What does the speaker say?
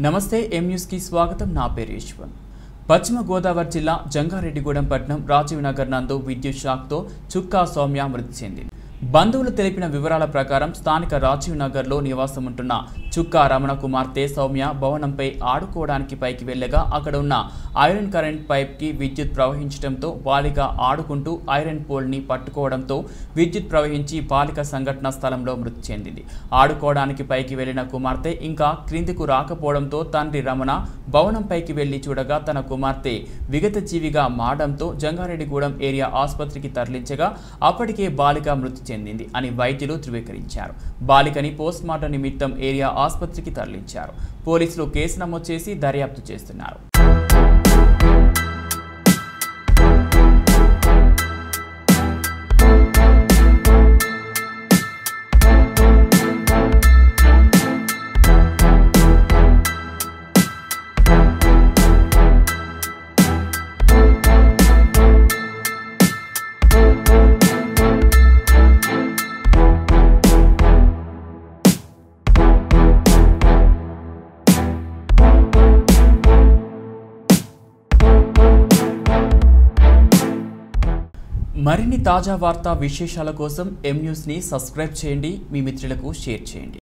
నమస్తే ఎం న్యూస్కి స్వాగతం. నా పేరు యశ్వంత్. పశ్చిమ గోదావరి జిల్లా జంగారెడ్డిగూడెం పట్నం రాజీవ్ నగర్ నందు విద్యుత్ షాక్తో చుక్కా సౌమ్య మృతి చెందింది. బంధువులు తెలిపిన వివరాల ప్రకారం స్థానిక రాజీవ్ నగర్లో నివాసం ఉంటున్న చుక్కా రమణ కుమార్తె సౌమ్య భవనంపై ఆడుకోవడానికి పైకి వెళ్ళగా అక్కడ ఉన్న ఐరన్ కరెంట్ పైప్కి విద్యుత్ ప్రవహించడంతో బాలిక ఆడుకుంటూ ఐరన్ పోల్ని పట్టుకోవడంతో విద్యుత్ ప్రవహించి బాలిక సంఘటన స్థలంలో మృతి చెందింది. ఆడుకోవడానికి పైకి వెళ్ళిన కుమార్తె ఇంకా క్రిందికు రాకపోవడంతో తండ్రి రమణ భవనంపైకి వెళ్ళి చూడగా తన కుమార్తె విగత జీవిగా మారడంతో జంగారెడ్డిగూడెం ఏరియా ఆసుపత్రికి తరలించగా అప్పటికే బాలిక మృతి చెందింది అని వైద్యులు ధృవీకరించారు. బాలికని పోస్ట్మార్టం నిమిత్తం ఏరియా ఆసుపత్రికి తరలించారు. పోలీసులు కేసు నమోదు చేసి దర్యాప్తు చేస్తున్నారు. మరిన్ని తాజా వార్తా విశేషాల కోసం ఎం న్యూస్ని సబ్స్క్రైబ్ చేయండి. మీ మిత్రులకు షేర్ చేయండి.